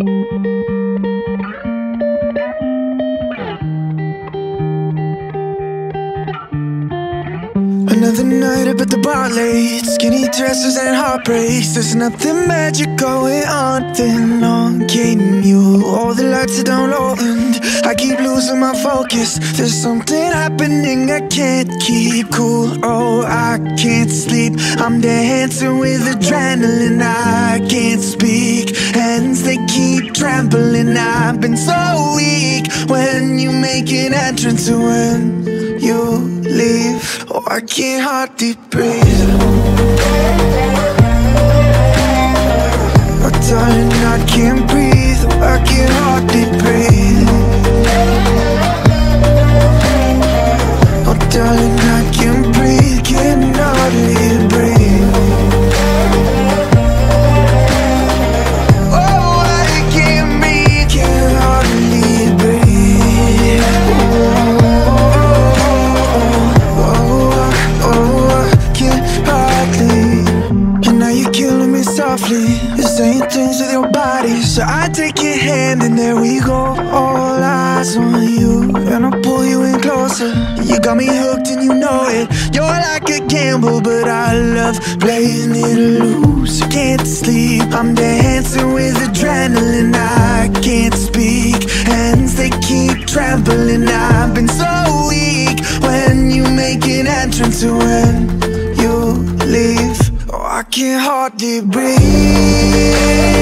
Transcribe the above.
Another night up at the bar late. Skinny dresses and heartbreaks. There's nothing magic going on. Then on came you. All the lights are down low. And I keep losing my focus. There's something happening I can't keep cool. Oh, I can't sleep. I'm dancing with adrenaline. I can't speak keep trembling. I've been so weak. When you make an entrance and when you leave. Oh, I can't hardly breathe softly You're saying things with your body. So I take your hand and there we go. All eyes on you. And I pull you in closer. You got me hooked and you know it. You're like a gamble but I love playing it loose. I can't sleep. I'm dancing with adrenaline. I can't speak. Hands they keep trembling. I've been so weak. When you make an entrance and when can hardly breathe